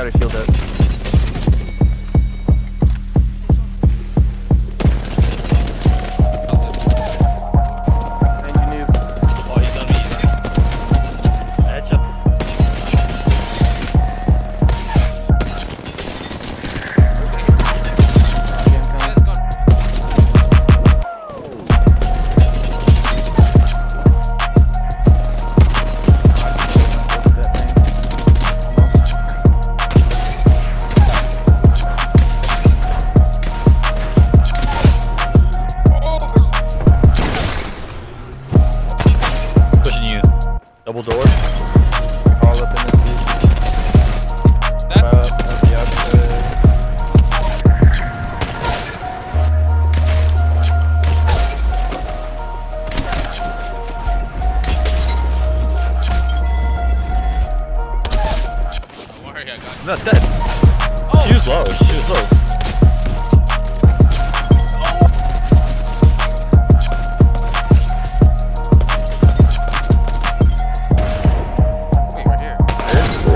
gotta shield it. Double door. All up in this bitch. That, Up, up the upstairs. don't worry, I got I'm not dead. Oh! She was low. She was low.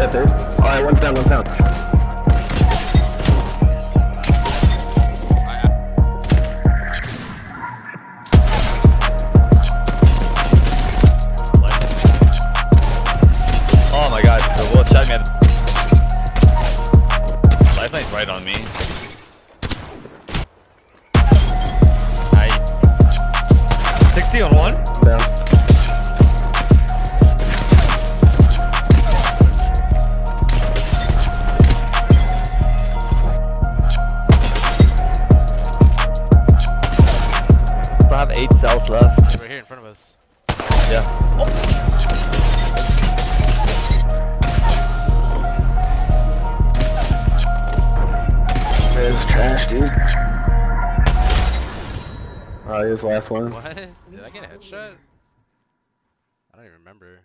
Yeah, third. Alright, one's down, one's down. Oh my god, the wolf shot me. Lifeline's right on me. Nice. 60 on one? Down. I have 8 cells left. it's right here in front of us. Yeah. There's trash, dude. Oh, here's the last one. What? Did I get a headshot? I don't even remember.